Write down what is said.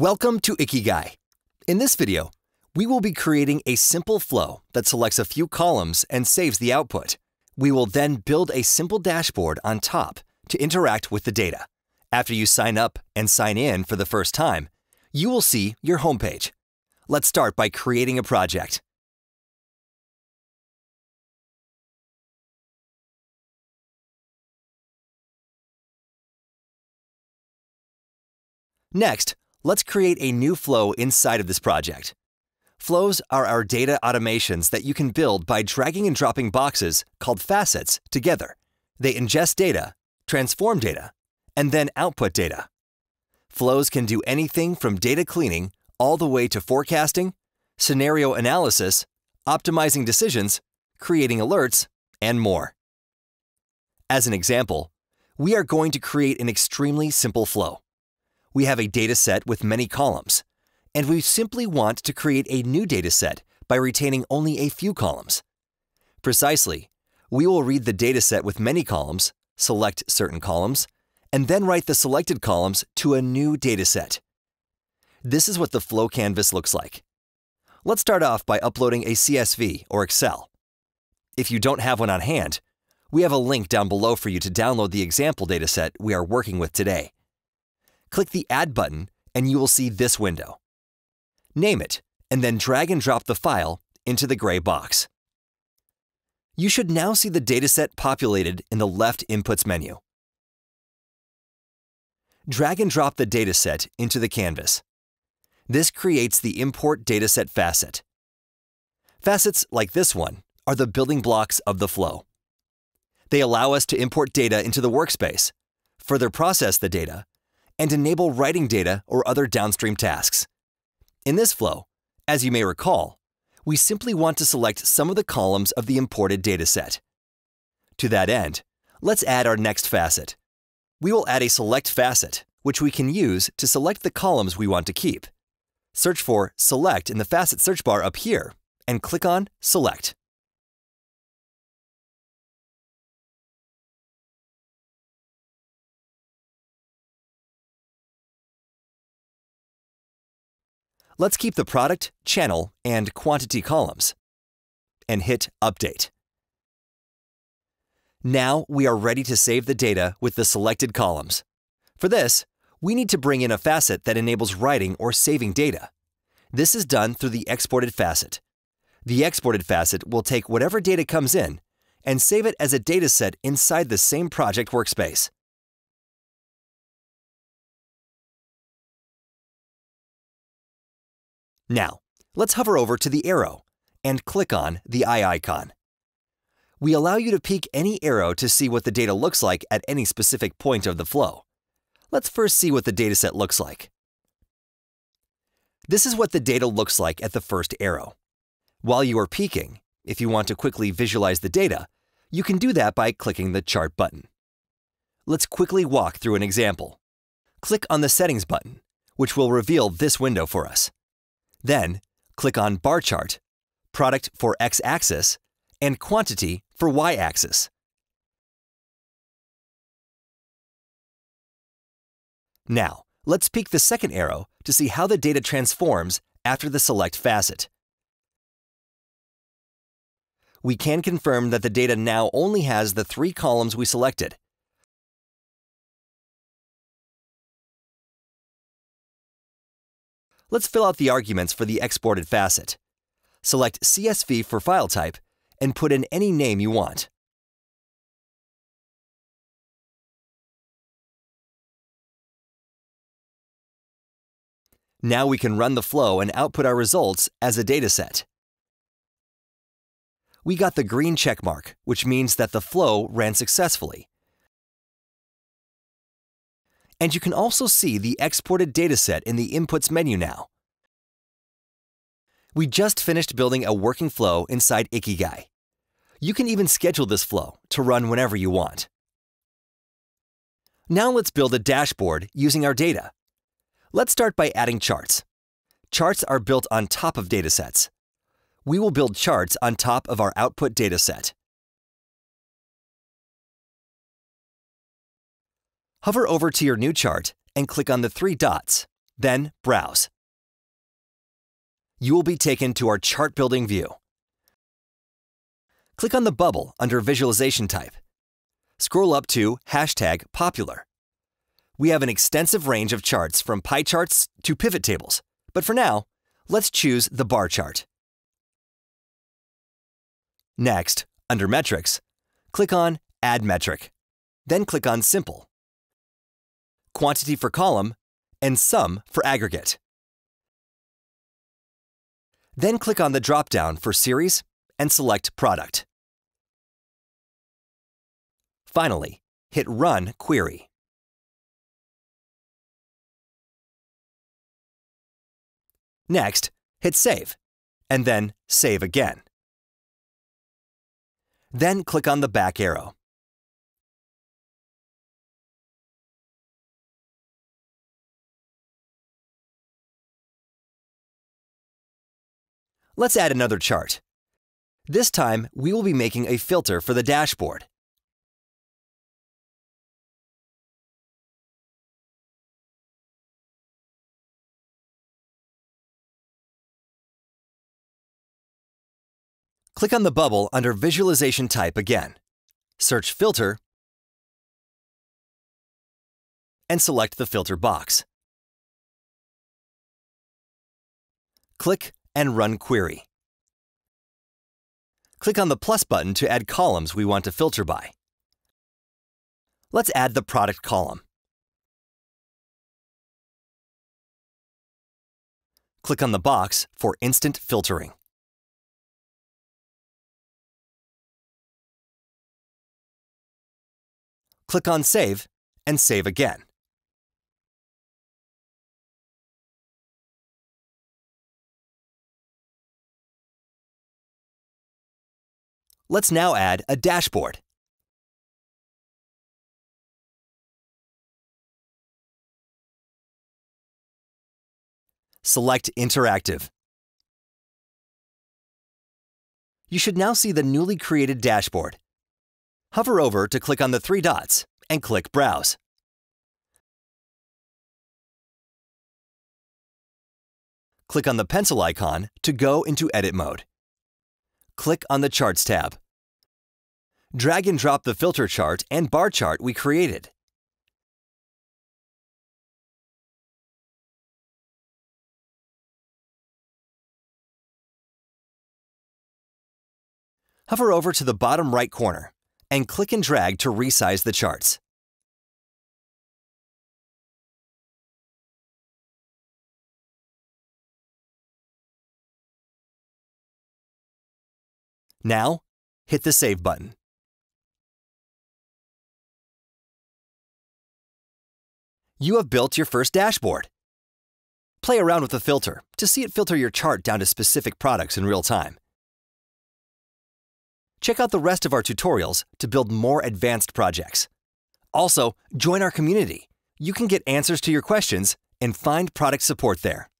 Welcome to Ikigai. In this video, we will be creating a simple flow that selects a few columns and saves the output. We will then build a simple dashboard on top to interact with the data. After you sign up and sign in for the first time, you will see your homepage. Let's start by creating a project. Next, let's create a new flow inside of this project. Flows are our data automations that you can build by dragging and dropping boxes called facets together. They ingest data, transform data, and then output data. Flows can do anything from data cleaning all the way to forecasting, scenario analysis, optimizing decisions, creating alerts, and more. As an example, we are going to create an extremely simple flow. We have a data set with many columns, and we simply want to create a new data set by retaining only a few columns. Precisely, we will read the data set with many columns, select certain columns, and then write the selected columns to a new data set. This is what the flow canvas looks like. Let's start off by uploading a CSV or Excel. If you don't have one on hand, we have a link down below for you to download the example dataset we are working with today. Click the Add button and you will see this window. Name it, and then drag and drop the file into the gray box. You should now see the dataset populated in the left Inputs menu. Drag and drop the dataset into the canvas. This creates the Import Dataset facet. Facets like this one are the building blocks of the flow. They allow us to import data into the workspace, further process the data, and enable writing data or other downstream tasks. In this flow, as you may recall, we simply want to select some of the columns of the imported dataset. To that end, let's add our next facet. We will add a select facet, which we can use to select the columns we want to keep. Search for Select in the facet search bar up here and click on Select. Let's keep the product, channel, and quantity columns. And hit Update. Now we are ready to save the data with the selected columns. For this, we need to bring in a facet that enables writing or saving data. This is done through the exported facet. The exported facet will take whatever data comes in and save it as a dataset inside the same project workspace. Now, let's hover over to the arrow and click on the eye icon. We allow you to peek any arrow to see what the data looks like at any specific point of the flow. Let's first see what the dataset looks like. This is what the data looks like at the first arrow. While you are peeking, if you want to quickly visualize the data, you can do that by clicking the Chart button. Let's quickly walk through an example. Click on the Settings button, which will reveal this window for us. Then, click on Bar Chart, Product for X-axis, and Quantity for Y-axis. Now, let's peek the second arrow to see how the data transforms after the select facet. We can confirm that the data now only has the three columns we selected, Let's fill out the arguments for the exported facet. Select CSV for file type and put in any name you want. Now we can run the flow and output our results as a dataset. We got the green check mark, which means that the flow ran successfully. And you can also see the exported dataset in the Inputs menu now. We just finished building a working flow inside Ikigai. You can even schedule this flow to run whenever you want. Now let's build a dashboard using our data. Let's start by adding charts. Charts are built on top of datasets. We will build charts on top of our output dataset. Hover over to your new chart and click on the three dots, then Browse. You will be taken to our chart building view. Click on the bubble under Visualization Type. Scroll up to Hashtag Popular. We have an extensive range of charts from pie charts to pivot tables, but for now, let's choose the bar chart. Next, under Metrics, click on Add Metric, then click on Simple, Quantity for Column, and Sum for Aggregate. Then click on the drop-down for Series and select Product. Finally, hit Run Query. Next, hit Save, and then Save again. Then click on the back arrow. Let's add another chart. This time, we will be making a filter for the dashboard. Click on the bubble under Visualization Type again. Search Filter and select the filter box. Click and Run Query. Click on the plus button to add columns we want to filter by. Let's add the product column. Click on the box for instant filtering. Click on Save and save again. Let's now add a dashboard. Select Interactive. You should now see the newly created dashboard. Hover over to click on the three dots and click Browse. Click on the pencil icon to go into edit mode. Click on the Charts tab. Drag and drop the filter chart and bar chart we created. Hover over to the bottom right corner and click and drag to resize the charts. Now, hit the Save button. You have built your first dashboard. Play around with the filter to see it filter your chart down to specific products in real time. Check out the rest of our tutorials to build more advanced projects. Also, join our community. You can get answers to your questions and find product support there.